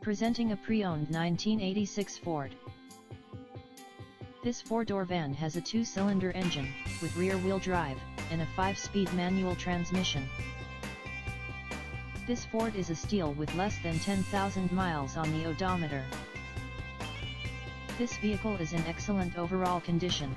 Presenting a pre-owned 1986 Ford. This four-door van has a two-cylinder engine, with rear-wheel drive, and a 5-speed manual transmission. This Ford is a steal with less than 10,000 miles on the odometer. This vehicle is in excellent overall condition,